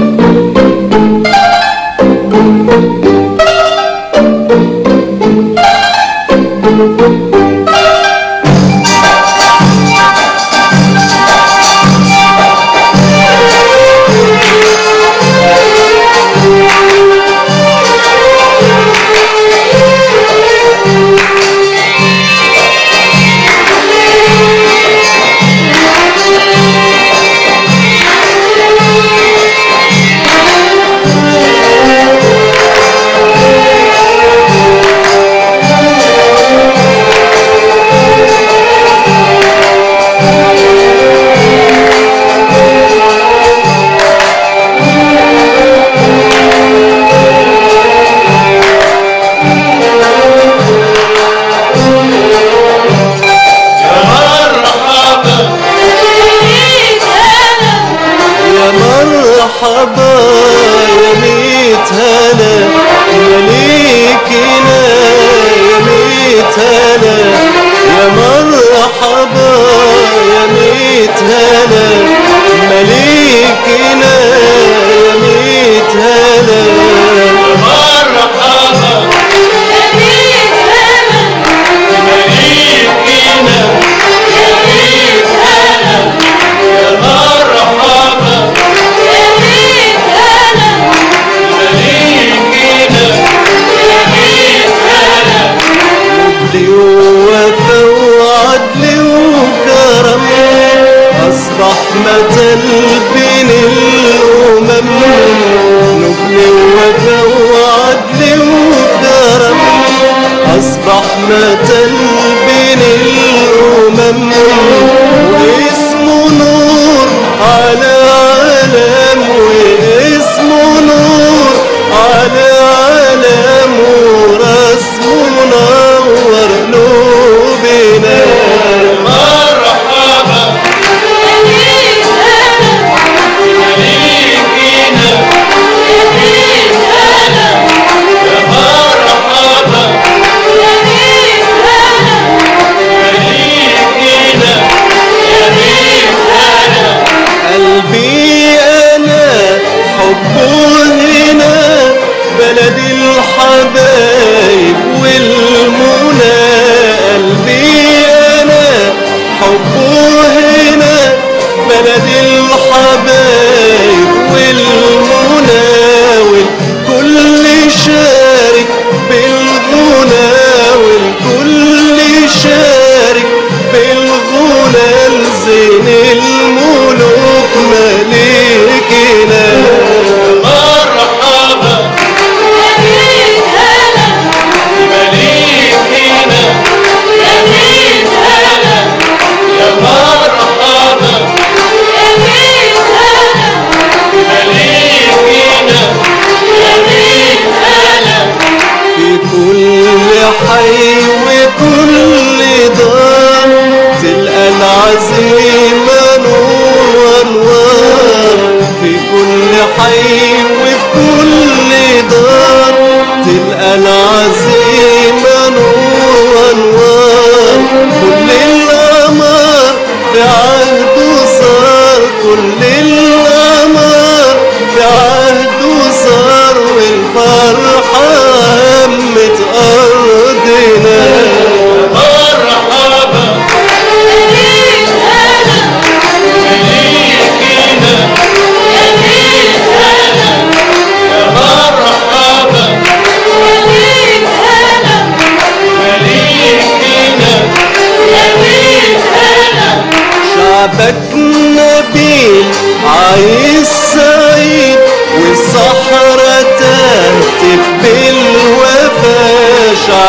Música know وهنا بلد الحبايب والمنى قلبي أنا حبه هنا بلد الحبايب.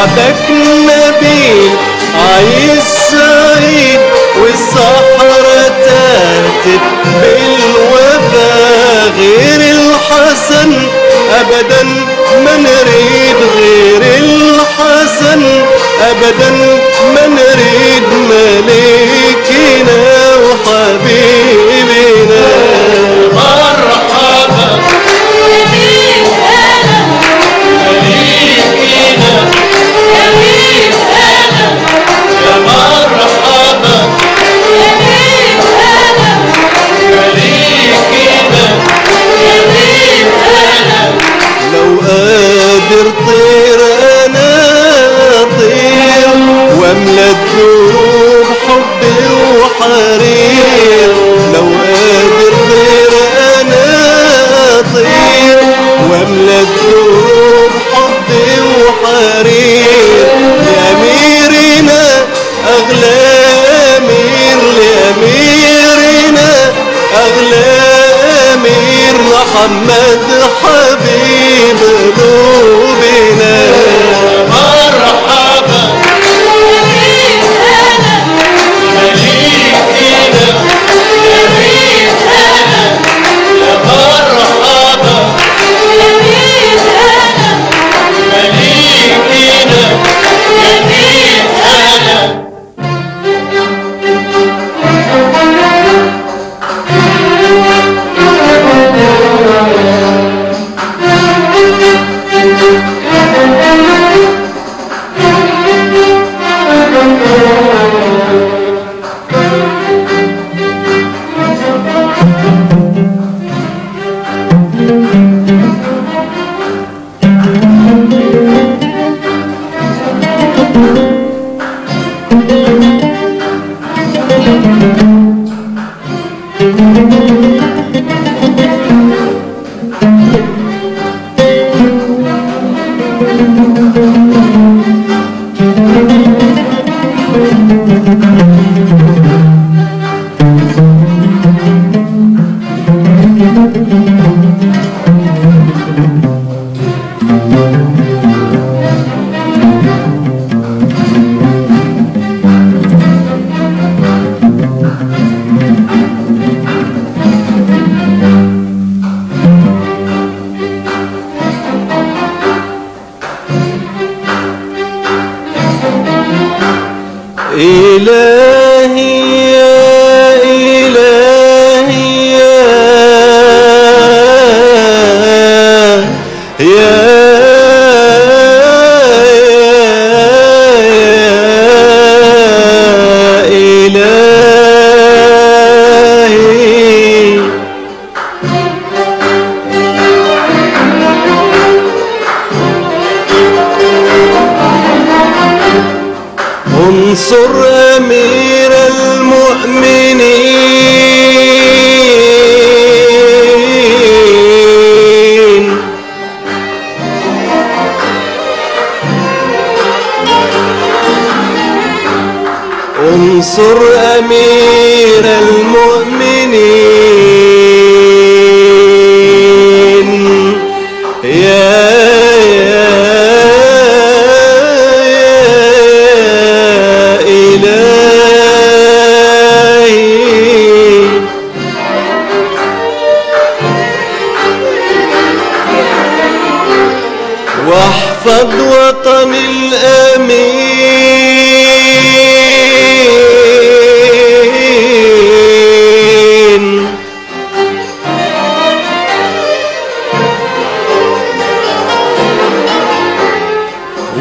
شعبك نبيل عايز سعيد والصحرة ترتب بالوفا غير الحسن. ابدا ما نريد غير الحسن. ابدا ما نريد مليل انصر أمير المؤمنين. انصر أمير واحفظ وطن الأمين.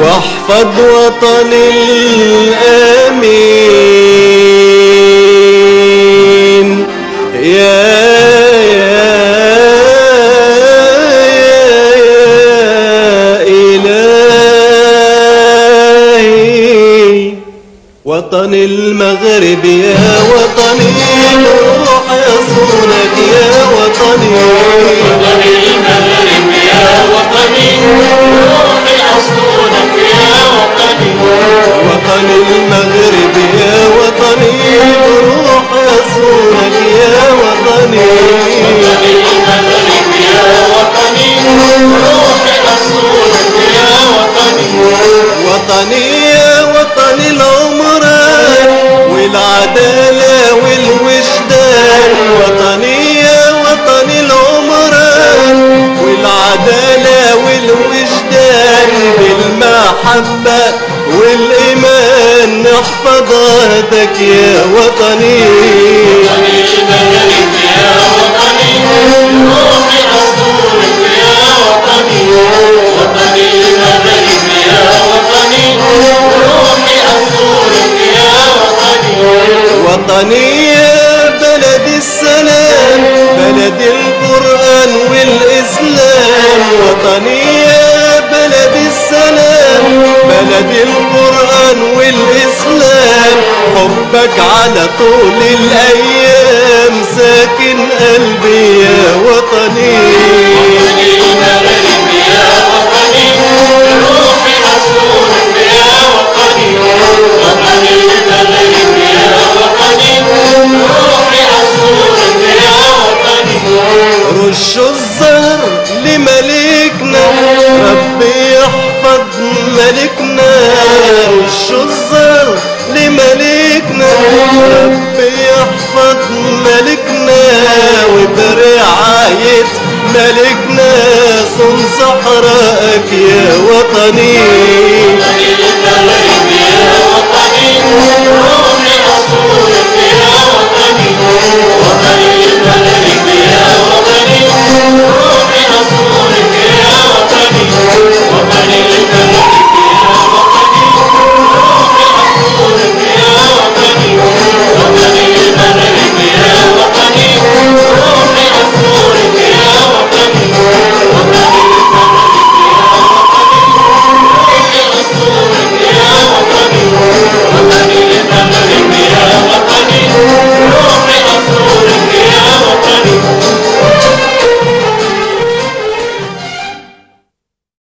واحفظ وطن الأمين. وطني المغرب يا وطني نروح يا صونك يا وطني وطن المغرب العدالة والوجدان. يا وطني العمران. والعدالة والوجدان. بالمحبة والإيمان نحفظ هدك يا وطني. وطني يا وطني. قلبك على طول الأيام ساكن قلبي يا وطني. وطني يا وطني روحي يا وطني وطني يا وطني روحي يا وطني رش الزهر لملكنا ربي يحفظ ملكنا. رش الزهر لملكنا. ملكنا وبرعاية ملكنا صن صحراءك يا وطني.